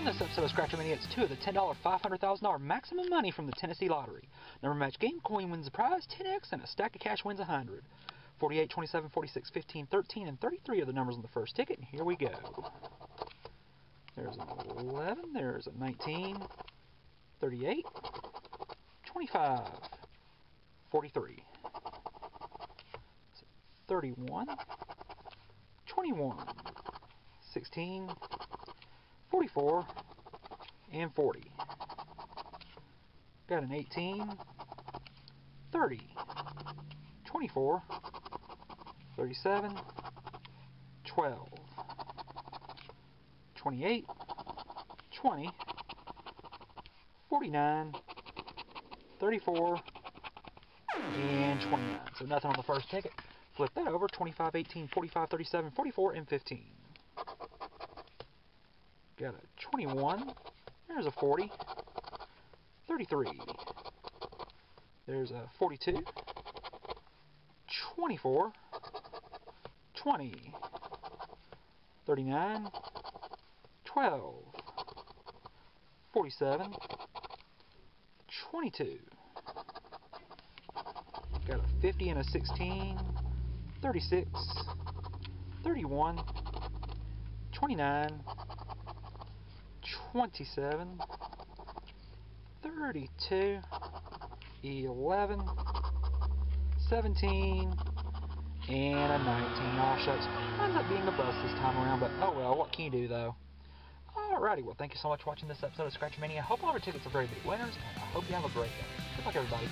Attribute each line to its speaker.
Speaker 1: On this episode of Scratcher Mania, it's two of the $10 $500,000 maximum money from the Tennessee Lottery. Number match game, coin wins the prize, 10x, and a stack of cash wins 100. 48, 27, 46, 15, 13, and 33 are the numbers on the first ticket, and here we go. There's an 11, there's a 19, 38, 25, 43, 31, 21, 16, 44, and 40. Got an 18, 30, 24, 37, 12, 28, 20, 49, 34, and 29. So nothing on the first ticket. Flip that over, 25, 18, 45, 37, 44, and 15. Got a 21. There's a 40. 33. There's a 42. 24. 20. 39. 12. 47. 22. Got a 50 and a 16. 36. 31. 29. 27, 32, 11, 17, and a 19. All shucks. Ends up being a bust this time around, but oh well, what can you do though? Alrighty, well thank you so much for watching this episode of Scratch Mania. I hope all of our tickets are very big winners, and I hope you have a great day. Good luck everybody.